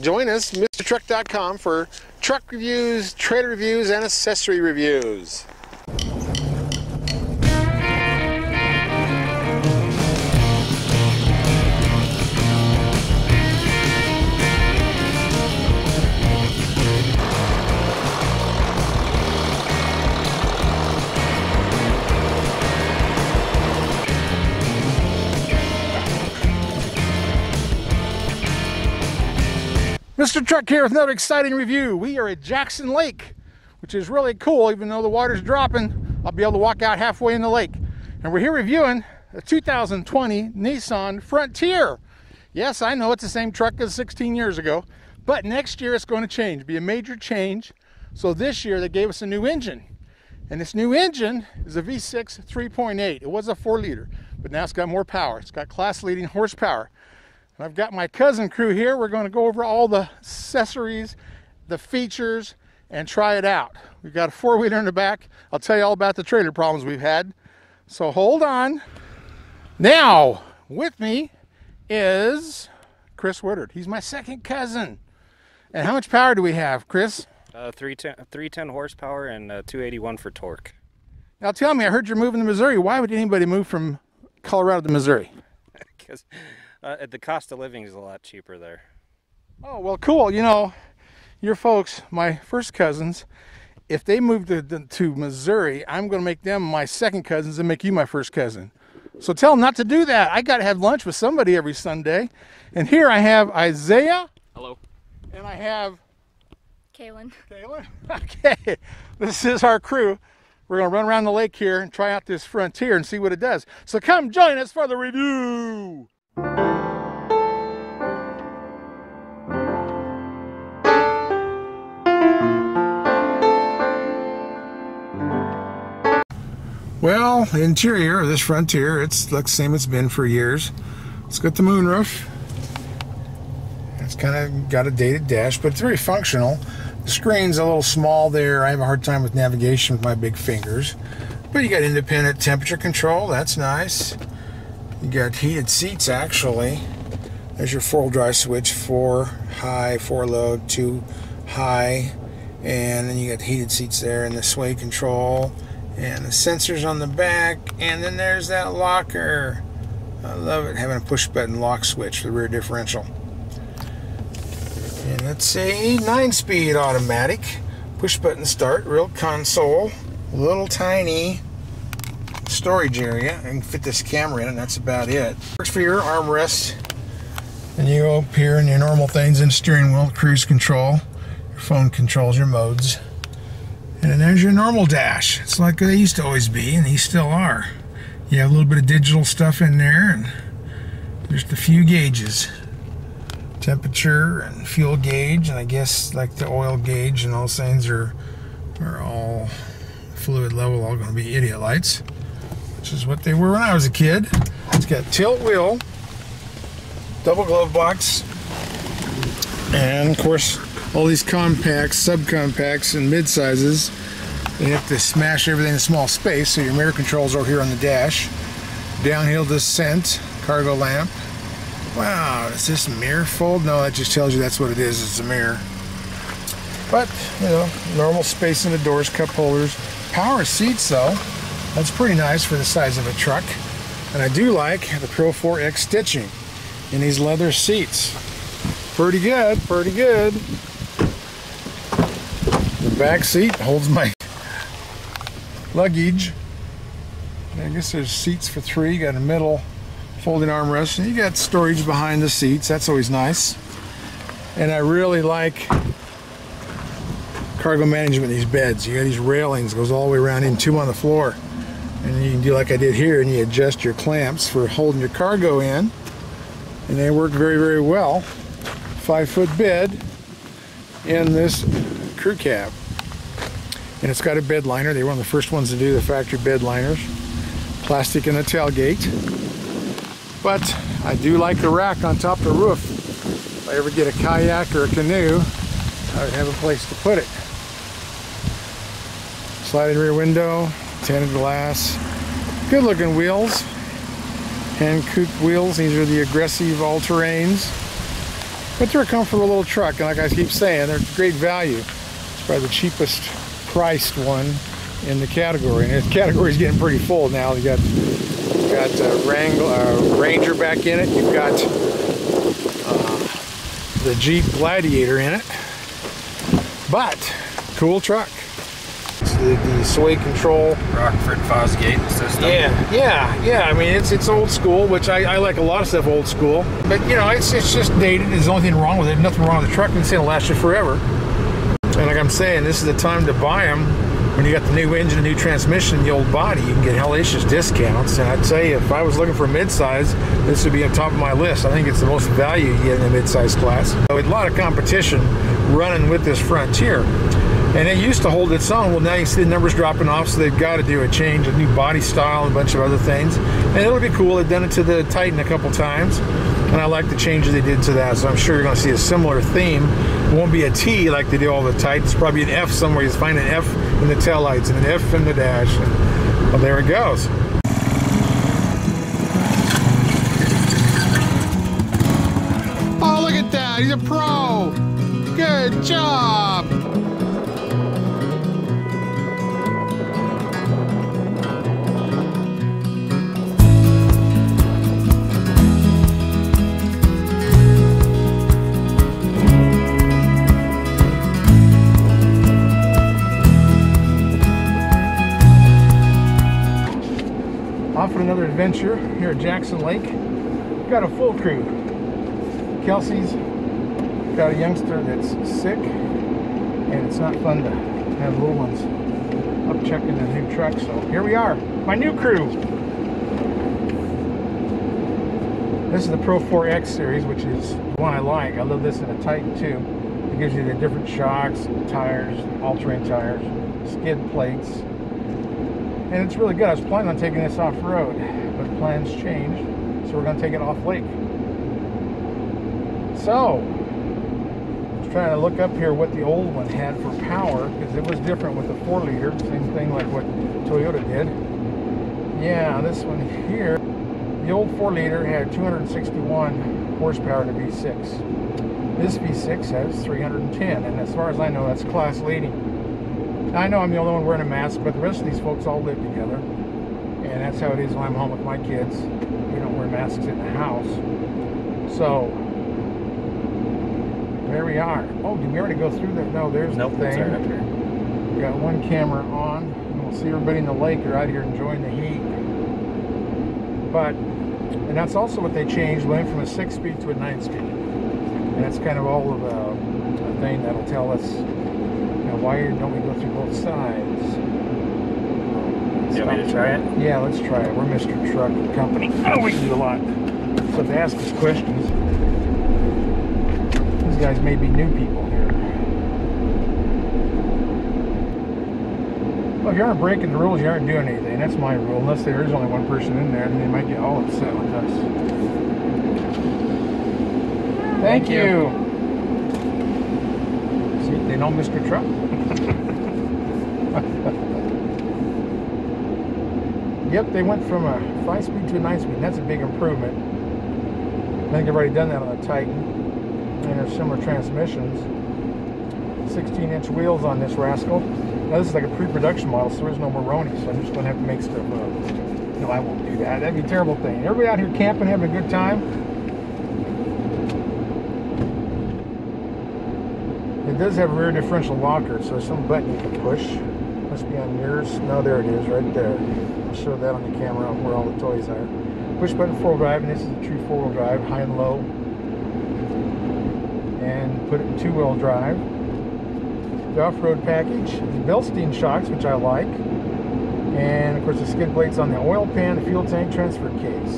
Join us, MrTruck.com, for truck reviews, trailer reviews, and accessory reviews. Mr. Truck here with another exciting review. We are at Jackson Lake, which is really cool. Even though the water's dropping, I'll be able to walk out halfway in the lake. And we're here reviewing a 2020 Nissan Frontier. Yes, I know it's the same truck as 16 years ago, but next year it's going to change, be a major change. So this year they gave us a new engine. And this new engine is a V6 3.8. It was a 4 liter, but now it's got more power. It's got class leading horsepower. And I've got my cousin crew here. We're going to go over all the accessories, the features, and try it out. We've got a four wheeler in the back. I'll tell you all about the trailer problems we've had. So hold on. Now, with me is Chris Woodard. He's my second cousin. And how much power do we have, Chris? Uh, 310, 310 horsepower and uh, 281 for torque. Now tell me, I heard you're moving to Missouri. Why would anybody move from Colorado to Missouri? Because uh, the cost of living is a lot cheaper there. Oh, well, cool. You know, your folks, my first cousins, if they move to, to Missouri, I'm going to make them my second cousins and make you my first cousin. So tell them not to do that. I got to have lunch with somebody every Sunday. And here I have Isaiah. Hello. And I have Kaylin. Kaylin. Okay. This is our crew. We're going to run around the lake here and try out this Frontier and see what it does. So come join us for the review. Well, the interior of this Frontier, it's looks same it's been for years. It's got the moonroof. It's kind of got a dated dash, but it's very functional. The screen's a little small there. I have a hard time with navigation with my big fingers. But you got independent temperature control. That's nice. You got heated seats, actually. There's your four-wheel drive switch, four high, four low, two high. And then you got heated seats there and the sway control and the sensors on the back and then there's that locker I love it having a push button lock switch for the rear differential and it's a 9 speed automatic push button start real console little tiny storage area can fit this camera in and that's about it works for your armrest and you go up here and your normal things in steering wheel cruise control your phone controls your modes and then there's your normal dash. It's like they used to always be, and these still are. You have a little bit of digital stuff in there, and just a few gauges. Temperature and fuel gauge, and I guess like the oil gauge and those things are, are all fluid level, all going to be idiot lights, which is what they were when I was a kid. It's got tilt wheel, double glove box, and of course all these compacts, subcompacts, and mid sizes. You have to smash everything in small space, so your mirror controls are here on the dash. Downhill descent, cargo lamp. Wow, is this mirror fold? No, that just tells you that's what it is. It's a mirror. But, you know, normal space in the doors, cup holders. Power seats, though. That's pretty nice for the size of a truck. And I do like the Pro 4X stitching in these leather seats. Pretty good, pretty good. The back seat holds my luggage. I guess there's seats for three. You got a middle folding armrest. And you got storage behind the seats. That's always nice. And I really like cargo management these beds. You got these railings goes all the way around in, two on the floor. And you can do like I did here and you adjust your clamps for holding your cargo in. And they work very, very well. Five foot bed in this crew cab. And it's got a bed liner. They were one of the first ones to do the factory bed liners. Plastic in the tailgate. But I do like the rack on top of the roof. If I ever get a kayak or a canoe, I would have a place to put it. Sliding rear window, tinted glass. Good looking wheels. Hand coop wheels. These are the aggressive all-terrains. But they're a comfortable little truck, and like I keep saying, they're great value. It's probably the cheapest priced one in the category, and the category is getting pretty full now. You got you got uh, Wrangler, uh, Ranger back in it. You've got uh, the Jeep Gladiator in it, but cool truck. The, the sway control. Rockford Fosgate system. Yeah, yeah, yeah. I mean, it's it's old school, which I, I like a lot of stuff old school. But you know, it's it's just dated. There's the only thing wrong with it. Nothing wrong with the truck. It's gonna last you forever. And like I'm saying, this is the time to buy them when you got the new engine, the new transmission, the old body. You can get hellacious discounts. And I'd say if I was looking for a midsize, this would be on top of my list. I think it's the most value you get in the midsize class. So a lot of competition running with this Frontier. And it used to hold its own. Well, now you see the numbers dropping off, so they've got to do a change, a new body style, and a bunch of other things. And it'll be cool. They've done it to the Titan a couple times, and I like the changes they did to that. So I'm sure you're going to see a similar theme. It won't be a T like they do all the Titans. Probably an F somewhere. You find an F in the tail lights and an F in the dash. And, well, there it goes. Oh, look at that. He's a pro. Good job. Off on another adventure here at Jackson Lake. Got a full crew. Kelsey's got a youngster that's sick, and it's not fun to have little ones up checking the new truck. So here we are, my new crew. This is the Pro 4X series, which is the one I like. I love this in a Titan too. It gives you the different shocks, tires, all-terrain tires, skid plates, and it's really good. I was planning on taking this off-road, but plans changed, so we're going to take it off-lake. So, I was trying to look up here what the old one had for power, because it was different with the 4-liter, same thing like what Toyota did. Yeah, this one here, the old 4-liter had 261 horsepower to V6. This V6 has 310, and as far as I know, that's class leading. I know I'm the only one wearing a mask, but the rest of these folks all live together. And that's how it is when I'm home with my kids. We don't wear masks in the house. So, there we are. Oh, did we already go through that? No, there's Nope, the thing. right up here. We got one camera on. And we'll see everybody in the lake. They're out here enjoying the heat. But, and that's also what they changed, went from a six speed to a nine speed. And that's kind of all of a, a thing that'll tell us why don't we go through both sides? You want me to try it? Yeah, let's try it. We're Mr. Truck Company. Oh, we do a lot. So they ask us questions, these guys may be new people here. Well, if you aren't breaking the rules, you aren't doing anything. That's my rule. Unless there is only one person in there, then they might get all upset with us. Thank, Thank you. you. See, they know Mr. Truck. Yep, they went from a five speed to a nine speed. That's a big improvement. I think they've already done that on the Titan. And there's similar transmissions. 16 inch wheels on this rascal. Now this is like a pre-production model, so there's no Monroney, so I'm just gonna have to make stuff up. No, I won't do that. That'd be a terrible thing. Everybody out here camping, having a good time. It does have a rear differential locker, so some button you can push. Must be on yours. No, there it is, right there. I'll show that on the camera where all the toys are. Push button four-wheel drive, and this is a true four-wheel drive, high and low. And put it in two-wheel drive. The off-road package, the Bilstein shocks, which I like. And of course the skid plates on the oil pan, the fuel tank, transfer case.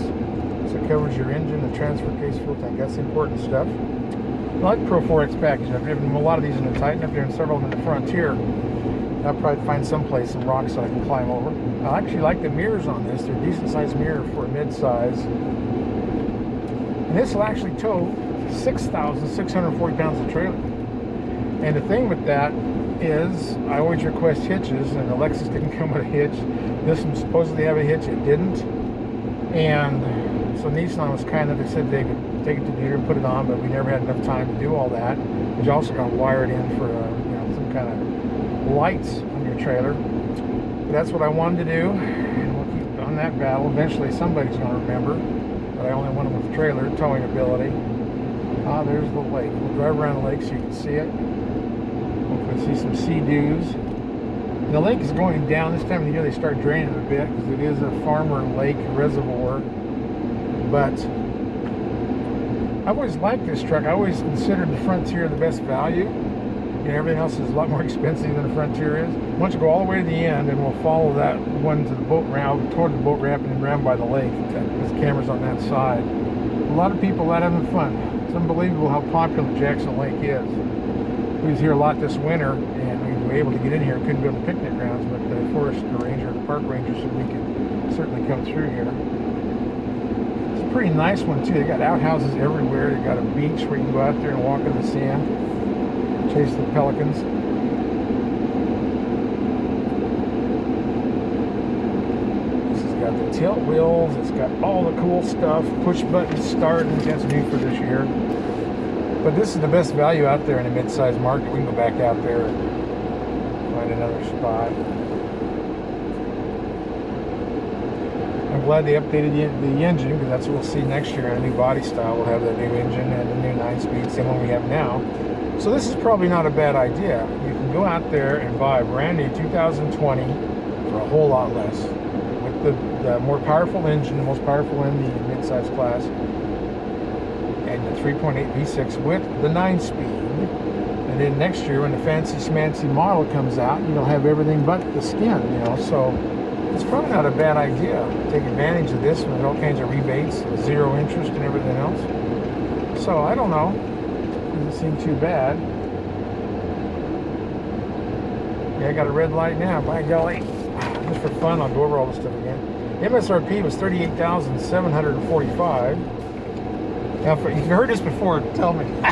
So it covers your engine, the transfer case, fuel tank. That's important stuff. I like Pro 4X package. I've driven a lot of these in the Titan. I've driven several in the Frontier. I'll probably find someplace some rocks I can climb over. I actually like the mirrors on this. They're a decent sized mirror for a mid-size. And this will actually tow 6,640 pounds of trailer. And the thing with that is, I always request hitches, and the Lexus didn't come with a hitch. This one supposedly have a hitch, it didn't. And So Nissan was kind of, they said they could take it to the dealer and put it on, but we never had enough time to do all that. But also got to wire it in for uh, you know some kind of lights on your trailer. But that's what I wanted to do, and we'll keep on that battle. Eventually, somebody's going to remember. But I only want them with trailer towing ability. Ah, there's the lake. We'll drive around the lake so you can see it. Hopefully, see some Sea-Doos. The lake is going down. This time of the year they start draining a bit because it is a farmer lake reservoir. But I've always liked this truck. I always considered the Frontier the best value. Know, everything else is a lot more expensive than the Frontier is. Don't you go all the way to the end and we'll follow that one to the boat ramp, toward the boat ramp and around by the lake. There's cameras on that side. A lot of people out having fun. It's unbelievable how popular Jackson Lake is. We was here a lot this winter and we were able to get in here. Couldn't go to the picnic grounds, but the forest ranger, the park ranger said we could certainly come through here. It's a pretty nice one too. They got outhouses everywhere. They got a beach where you can go out there and walk in the sand, chase the pelicans. This has got the tilt wheels. It's got all the cool stuff. Push button start. That's new for this year. But this is the best value out there in a mid-sized market. We can go back out there and find another spot. I'm glad they updated the, the engine because that's what we'll see next year a new body style. We'll have the new engine and the new 9-speed, same one we have now. So this is probably not a bad idea. You can go out there and buy a brand new 2020 for a whole lot less. With the, the more powerful engine, the most powerful in the mid-size class, and the 3.8 V6 with the 9-speed and then next year when the fancy smancy model comes out, you'll have everything but the skin, you know. So it's probably not a bad idea. To take advantage of this with all kinds of rebates, zero interest and everything else. So I don't know. Doesn't seem too bad. Yeah, I got a red light now, by golly. Just for fun, I'll go over all this stuff again. MSRP was 38745 Now, if you've heard this before, tell me.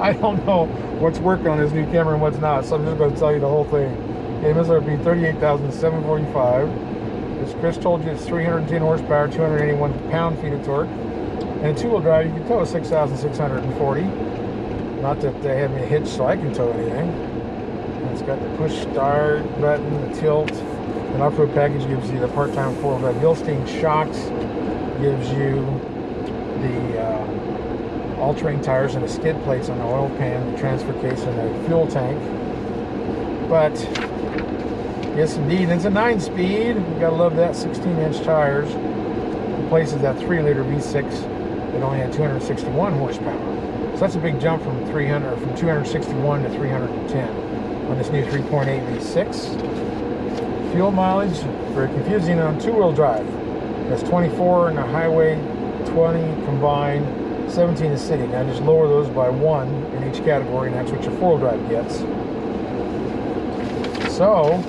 I don't know what's working on this new camera and what's not, so I'm just going to tell you the whole thing. MSRP 38745 As Chris told you, it's 310 horsepower, 281 pound-feet of torque. And two-wheel drive, you can tow a 6,640. Not that they have me hitch so I can tow anything. It's got the push start button, the tilt. An off-road package gives you the part-time four-wheel Bilstein shocks, gives you the uh, all-terrain tires and the skid plates on the oil pan, the transfer case, and the fuel tank. But yes, indeed, it's a nine-speed. You gotta love that 16-inch tires. Replaces that three-liter V6 that only had 261 horsepower. So that's a big jump from 300, from 261 to 310 on this new 3.8 V6. Fuel mileage, very confusing on two-wheel drive. That's 24 in the highway, 20 combined, 17 is city. Now just lower those by one in each category, and that's what your four-wheel drive gets. So,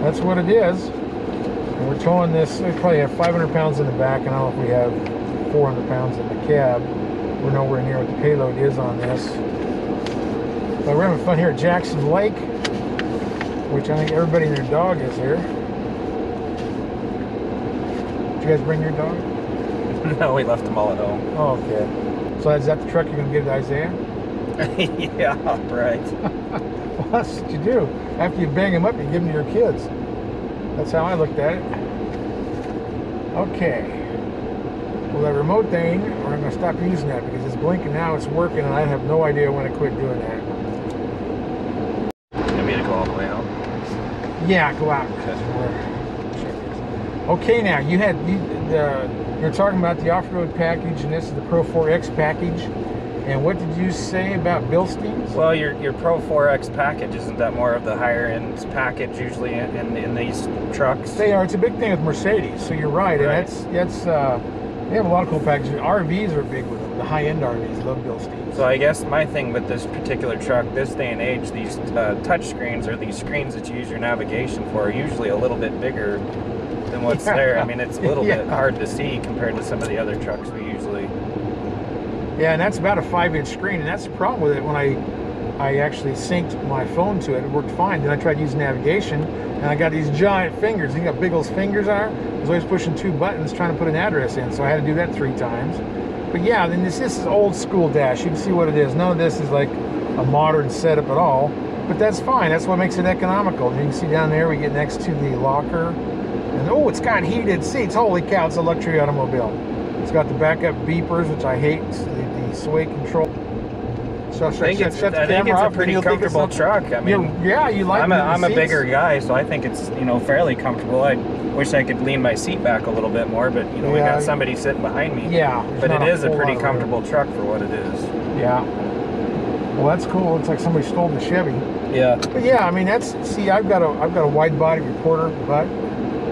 that's what it is. And we're towing this, we probably have 500 pounds in the back, and I don't know if we have 400 pounds in the cab. We're nowhere near what the payload is on this. But we're having fun here at Jackson Lake, which I think everybody and their dog is here. Did you guys bring your dog? no, we left them all at home. Oh, okay. So is that the truck you're going to give to Isaiah? yeah, right. well, that's what you do. After you bang them up, you give them to your kids. That's how I looked at it. Okay. Well, that remote thing, or I'm going to stop using that because it's blinking now, it's working, and I have no idea when to quit doing that. You want me to go all the way out? Yeah, go out. Okay, now, you had, you, the, you're talking about the off-road package, and this is the Pro 4X package. And what did you say about Bilsteins? Well, your your Pro 4X package isn't that more of the higher end package usually in, in, in these trucks? They are. It's a big thing with Mercedes. So you're right, Right. and that's that's. Uh, they have a lot of cool packages. RVs are big with them. The high-end RVs love Bilsteins. So I guess my thing with this particular truck, this day and age, these uh, touch screens or these screens that you use your navigation for are usually a little bit bigger than what's Yeah. there. I mean, it's a little bit hard to see compared to some of the other trucks we usually. Yeah, and that's about a five-inch screen, and that's the problem with it. When I I actually synced my phone to it. It worked fine. Then I tried using navigation, and I got these giant fingers. You got big old fingers are. I was always pushing two buttons trying to put an address in, so I had to do that three times. But yeah, then this, this is old school dash. You can see what it is. None of this is like a modern setup at all. But that's fine. That's what makes it economical. You can see down there we get next to the locker. And oh, it's got heated seats. Holy cow, it's a luxury automobile. It's got the backup beepers, which I hate. The, the sway control. So I think it's, I think it's a pretty comfortable truck. I mean, yeah, you like. It. I'm a, I'm a bigger guy, so I think it's you know fairly comfortable. I wish I could lean my seat back a little bit more, but you know we got somebody sitting behind me. Yeah, but it not is a pretty of room. comfortable truck for what it is. Yeah. Well, that's cool. It's like somebody stole the Chevy. Yeah. But yeah, I mean that's see, I've got a I've got a wide body reporter butt,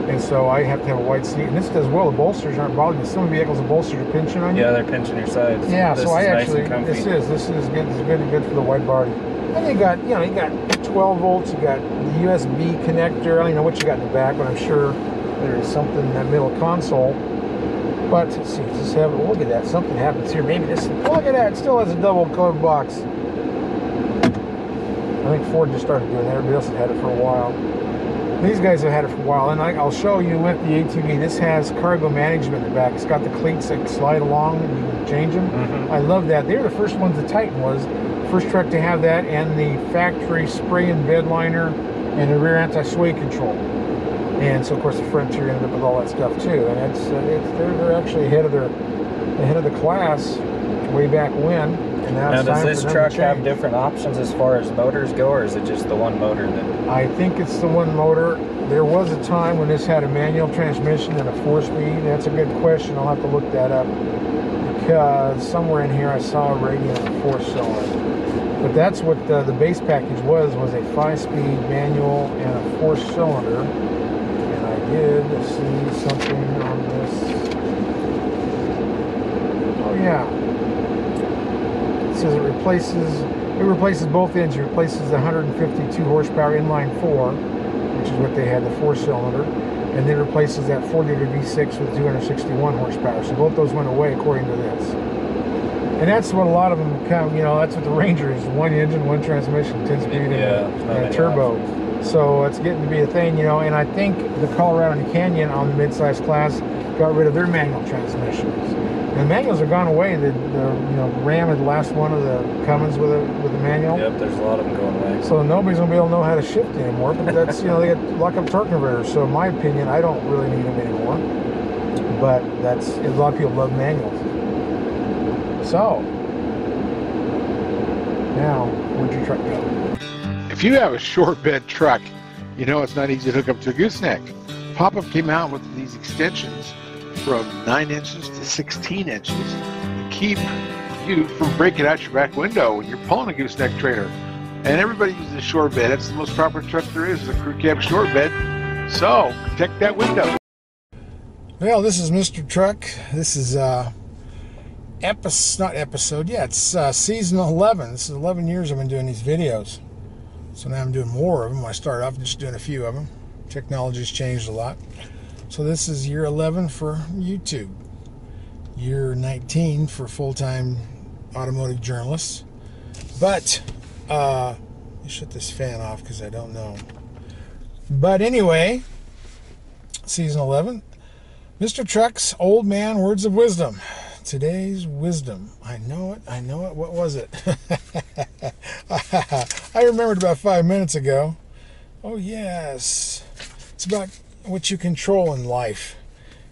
and so I have to have a wide seat. And this does well. The bolsters aren't bothering me. Some vehicles, the bolsters are pinching on you. Yeah, they're pinching your sides. Yeah, this so I actually nice this is this is good. This is good and good for the wide body. And you got you know you got 12 volts. You got the USB connector. I don't even know what you got in the back, but I'm sure there is something in that middle console. But let's see, just have look at that. Something happens here. Maybe this. Look at that. It still has a double colored box. I think Ford just started doing that. Everybody else had had it for a while. These guys have had it for a while, and I, I'll show you with the ATV. This has cargo management in the back. It's got the cleats that slide along and you can change them. Mhm. I love that. They're the first ones. The Titan was first truck to have that, and the factory spray and bed liner, and the rear anti-sway control. And so, of course, the Frontier ended up with all that stuff too. And it's, uh, it's they're, they're actually ahead of their ahead of the class way back when. And now, Now, does this truck have different options as far as motors go, or is it just the one motor that? I think it's the one motor. There was a time when this had a manual transmission and a four-speed. That's a good question. I'll have to look that up because somewhere in here I saw a a four-cylinder. But that's what uh, the base package was: was a five-speed manual and a four-cylinder. And I did see something on this. Oh yeah, says it replaces it replaces both engines. It replaces the 152 horsepower inline four, which is what they had the four cylinder, and then replaces that 4 liter V6 with 261 horsepower. So both those went away according to this. And that's what a lot of them come. You know, that's what the Ranger is: one engine, one transmission, 10 speed, and a- Yeah, and, a turbo. So it's getting to be a thing, you know. And I think the Colorado and Canyon on the midsize class got rid of their manual transmissions. The manuals are gone away. The, the you know Ram had the last one of the Cummins with a with a manual. Yep, there's a lot of them going away. So nobody's gonna be able to know how to shift anymore. But that's you know they got lock up torque converters. So in my opinion, I don't really need them anymore. But that's a lot of people love manuals. So now where'd your truck go? If you have a short bed truck, you know it's not easy to hook up to a gooseneck. Pop-Up came out with these extensions from 9 inches to 16 inches to keep you from breaking out your back window when you're pulling a gooseneck trailer. And everybody uses a short bed. That's the most proper truck there is, is a crew cab short bed. So protect that window. Well, this is Mr. Truck. This is uh episode not episode, yeah, it's uh, season 11. This is 11 years I've been doing these videos. So now I'm doing more of them. I started off just doing a few of them. Technology's changed a lot. So this is year 11 for YouTube. Year 19 for full-time automotive journalists. But uh me shut this fan off because I don't know. But anyway, season 11 Mr. Truck's Old Man Words of Wisdom. Today's wisdom. I know it. I know it. What was it? I remembered about five minutes ago. Oh, yes. It's about what you control in life.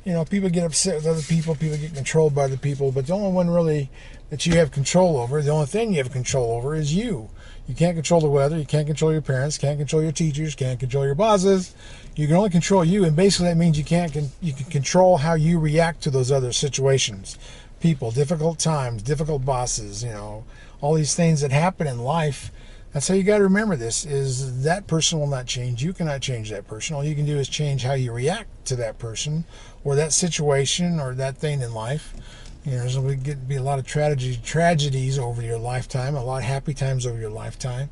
You know, people get upset with other people, people get controlled by other people, but the only one really that you have control over, the only thing you have control over is you. You can't control the weather, you can't control your parents, can't control your teachers, can't control your bosses. You can only control you, and basically that means you can't you can control how you react to those other situations, people, difficult times, difficult bosses, you know, all these things that happen in life. That's how you got to remember this: is that person will not change. You cannot change that person. All you can do is change how you react to that person, or that situation, or that thing in life. You know, there's going to be a lot of tragedy, tragedies over your lifetime, a lot of happy times over your lifetime,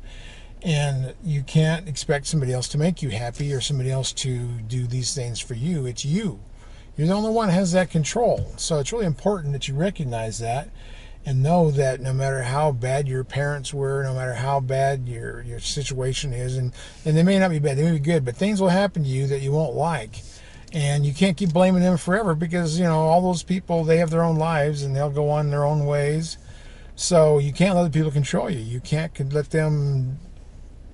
and you can't expect somebody else to make you happy or somebody else to do these things for you. It's you. You're the only one has that control. So it's really important that you recognize that and know that no matter how bad your parents were, no matter how bad your your situation is, and and they may not be bad, they may be good, but things will happen to you that you won't like, and you can't keep blaming them forever because you know all those people they have their own lives and they'll go on their own ways. So you can't let the people control you. You can't let them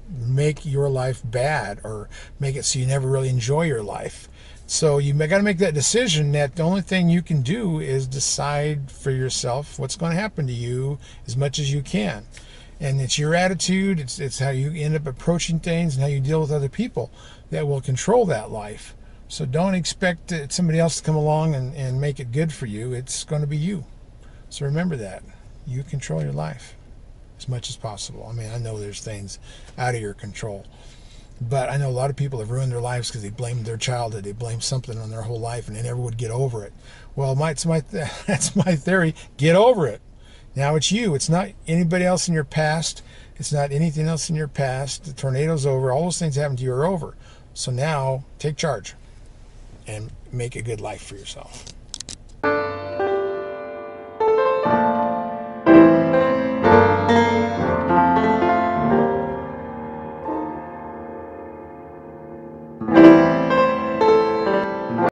make your life bad or make it so you never really enjoy your life. So you got to make that decision that the only thing you can do is decide for yourself what's going to happen to you as much as you can. And it's your attitude, it's, it's how you end up approaching things and how you deal with other people that will control that life. So don't expect somebody else to come along and, and make it good for you. It's going to be you. So remember that. You control your life as much as possible. I mean, I know there's things out of your control. But I know a lot of people have ruined their lives because they blamed their childhood. They blamed something on their whole life, and they never would get over it. Well, my, my, that's my theory. Get over it. Now it's you. It's not anybody else in your past. It's not anything else in your past. The tornado's over. All those things happened to you are over. So now take charge and make a good life for yourself.